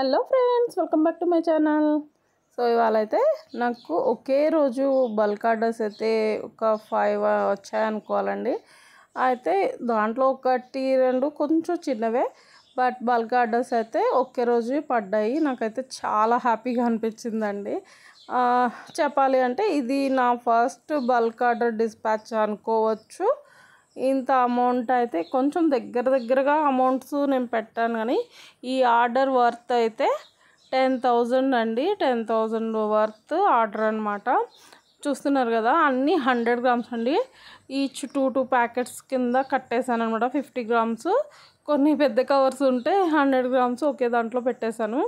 Hello friends welcome back to my channel. So ఇవాళ అయితే నాకు ఒకే రోజు బల్క్ ఆర్డర్స్ అయితే ఒక ఫైవ్ వచ్చాయనుకోవాలండి. అయితే దాంట్లో ఒకటి రెండు కొంచెం చిన్నవే బట్ బల్క్ ఆర్డర్స్ అయితే ఒకే రోజు పడ్డాయి. నాకైతే చాలా హ్యాపీగా అనిపించిందండి. చెప్పాలి అంటే ఇది నా ఫస్ట్ బల్క్ ఆర్డర్ డిస్పాచ్ అనుకోవచ్చు. ఇంత అమౌంట్ అయితే కొంచెం దగ్గర దగ్గరగా అమౌంట్స్ నేను పెట్టాను కానీ ఈ ఆర్డర్ వర్త్ అయితే టెన్ థౌజండ్ అండి. టెన్ థౌజండ్ వర్త్ ఆర్డర్ అనమాట చూస్తున్నారు కదా అన్నీ హండ్రెడ్ గ్రామ్స్ అండి. ఈచ్ టూ టూ ప్యాకెట్స్ కింద కట్టేశాను అనమాట ఫిఫ్టీ గ్రామ్స్ కొన్ని పెద్ద కవర్స్ ఉంటే హండ్రెడ్ గ్రామ్స్ ఒకే దాంట్లో పెట్టేశాను.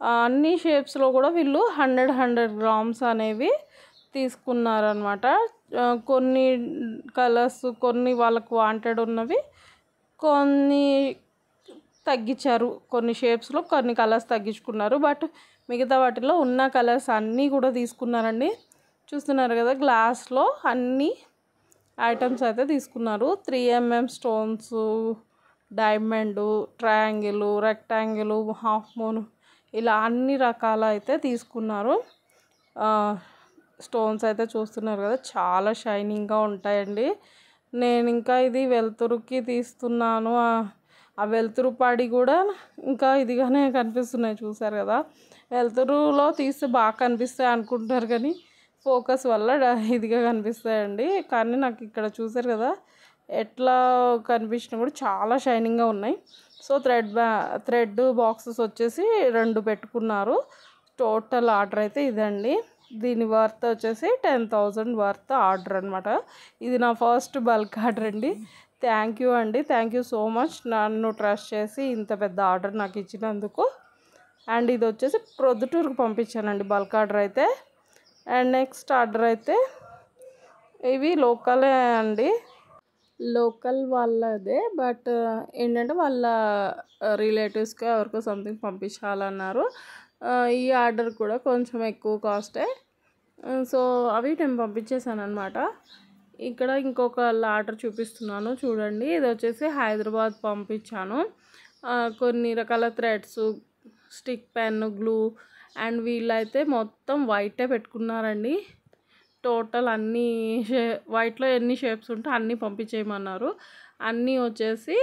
అన్ని షేప్స్లో కూడా వీళ్ళు హండ్రెడ్ హండ్రెడ్ గ్రామ్స్ అనేవి తీసుకున్నారనమాట కొన్ని కలర్స్ కొన్ని వాళ్ళకు వాంటెడ్ ఉన్నవి కొన్ని తగ్గించారు. కొన్ని షేప్స్లో కొన్ని కలర్స్ తగ్గించుకున్నారు. బట్ మిగతా వాటిలో ఉన్న కలర్స్ అన్నీ కూడా తీసుకున్నారండి. చూస్తున్నారు కదా గ్లాస్లో అన్ని ఐటమ్స్ అయితే తీసుకున్నారు. Three MM stones diamond triangle rectangle half moon ఇలా అన్ని రకాల అయితే తీసుకున్నారు. స్టోన్స్ అయితే చూస్తున్నారు కదా చాలా షైనింగ్గా ఉంటాయండి. నేను ఇంకా ఇది వెలుతురుకి తీస్తున్నాను. ఆ- వెలుతురు పడి కూడా ఇంకా ఇదిగానే కనిపిస్తున్నాయి చూసారు కదా. వెలుతురులో తీస్తే బాగా కనిపిస్తాయి అనుకుంటారు కానీ ఫోకస్ వల్ల ఇదిగా కనిపిస్తాయండి. కానీ నాకు ఇక్కడ చూసారు కదా ఎట్లా కనిపించినా కూడా చాలా షైనింగ్గా ఉన్నాయి. సో థ్రెడ్ బ్యా థ్రెడ్ బాక్సెస్ వచ్చేసి రెండు పెట్టుకున్నారు. టోటల్ ఆర్డర్ అయితే ఇదండి. దీని వర్త్ వచ్చేసి టెన్ థౌజండ్ వర్త్ ఆర్డర్ అనమాట ఇది నా ఫస్ట్ బల్క్ ఆర్డర్ అండి. థ్యాంక్ యూ అండి. థ్యాంక్ యూ సో మచ్ నన్ను ట్రస్ట్ చేసి ఇంత పెద్ద ఆర్డర్ నాకు ఇచ్చినందుకు. అండ్ ఇది వచ్చేసి ప్రొద్దుటూరుకు పంపించానండి బల్క్ ఆర్డర్ అయితే. అండ్ నెక్స్ట్ ఆర్డర్ అయితే ఇవి లోకలే అండి. లోకల్ వాళ్ళదే బట్ ఏంటంటే వాళ్ళ రిలేటివ్స్కి ఎవరికో సంథింగ్ పంపించాలన్నారు. ఈ ఆర్డర్ కూడా కొంచెం ఎక్కువ కాస్టే సో అవి నేను పంపించేసాను అనమాట ఇక్కడ ఇంకొక ఆర్డర్ చూపిస్తున్నాను చూడండి. ఇది వచ్చేసి హైదరాబాద్ పంపించాను. కొన్ని రకాల threads stick pen glue and వీళ్ళైతే మొత్తం వైటే పెట్టుకున్నారండి. టోటల్ అన్ని షే వైట్లో ఎన్ని షేప్స్ ఉంటే అన్నీ పంపించేయమన్నారు. అన్నీ వచ్చేసి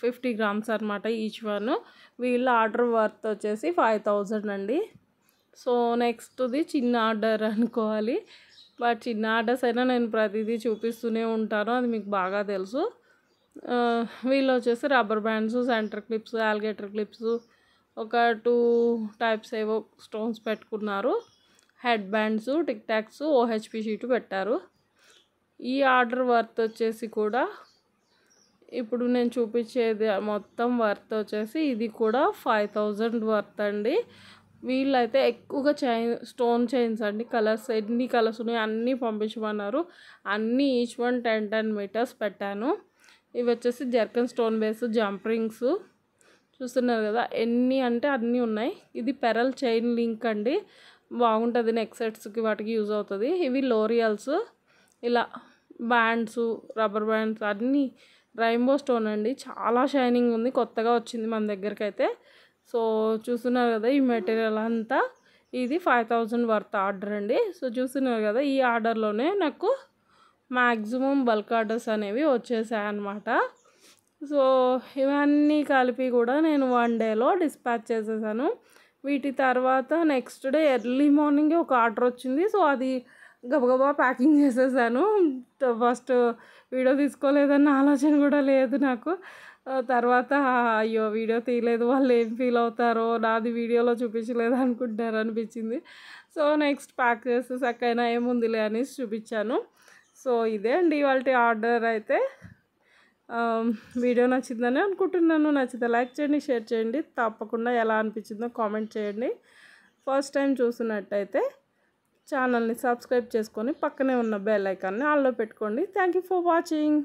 ఫిఫ్టీ గ్రామ్స్ అనమాట ఈచ్ వన్. వీళ్ళ ఆర్డర్ వర్త్ వచ్చేసి ఫైవ్ థౌజండ్ అండి. సో నెక్స్ట్ది చిన్న ఆర్డర్ అనుకోవాలి. బట్ చిన్న ఆర్డర్స్ అయినా నేను ప్రతిదీ చూపిస్తూనే ఉంటాను. అది మీకు బాగా తెలుసు. వీళ్ళు వచ్చేసి rubber bands centre clips alligator clips ఒక టూ టైప్స్ ఏవో స్టోన్స్ పెట్టుకున్నారు. Head bands tic tacs OHP sheet పెట్టారు. ఈ ఆర్డర్ వర్త్ వచ్చేసి కూడా ఇప్పుడు నేను చూపించేది మొత్తం వర్త్ వచ్చేసి ఇది కూడా ఫైవ్ థౌజండ్ వర్త్ అండి. వీళ్ళైతే ఎక్కువగా చైన్ స్టోన్ చైన్స్ అండి. కలర్స్ ఎన్ని కలర్స్ ఉన్నాయో అన్నీ పంపించమన్నారు. అన్నీ each one ten ten metres పెట్టాను. ఇవి వచ్చేసి zircon stone base jump rings. చూస్తున్నారు కదా ఎన్ని అంటే అన్నీ ఉన్నాయి. ఇది పెరల్ చైన్ లింక్ అండి. బాగుంటుంది నెక్ సెట్స్కి వాటికి యూజ్ అవుతుంది. ఇవి లోరియల్స్. ఇలా బ్యాండ్స్ రబ్బర్ బ్యాండ్స్ అన్నీ రైంబో స్టోన్ అండి. చాలా షైనింగ్ ఉంది. కొత్తగా వచ్చింది మన దగ్గరికి అయితే సో చూస్తున్నారు కదా ఈ మెటీరియల్ అంతా. ఇది ఫైవ్ థౌజండ్ వర్త్ ఆర్డర్ అండి. సో చూస్తున్నారు కదా ఈ ఆర్డర్లోనే నాకు మ్యాక్సిమం బల్క్ ఆర్డర్స్ అనేవి వచ్చేసాయి అన్నమాట. సో ఇవన్నీ కలిపి కూడా నేను వన్ డేలో డిస్పాచ్ చేసేసాను. వీటి తర్వాత నెక్స్ట్ డే ఎర్లీ మార్నింగే ఒక ఆర్డర్ వచ్చింది. సో అది గబగబా ప్యాకింగ్ చేసేసాను. ఫస్ట్ వీడియో తీసుకోలేదన్న ఆలోచన కూడా లేదు నాకు. తర్వాత అయ్యో వీడియో తీయలేదు వాళ్ళు ఏం ఫీల్ అవుతారో నాది వీడియోలో చూపించలేదు అనుకుంటారు అనిపించింది. సో నెక్స్ట్ ప్యాక్ చేసేసాకైనా ఏముందిలే అనేసి చూపించాను. సో ఇదే అండి ఇవాళ ఆర్డర్ అయితే. వీడియో నచ్చిందని అనుకుంటున్నాను. నచ్చితే లైక్ చేయండి షేర్ చేయండి. తప్పకుండా ఎలా అనిపించిందో కామెంట్ చేయండి. ఫస్ట్ టైం చూసినట్టయితే ఛానల్ని సబ్స్క్రైబ్ చేసుకొని పక్కనే ఉన్న బెల్ ఐకాన్ని ఆల్లో పెట్టుకోండి. Thank you for watching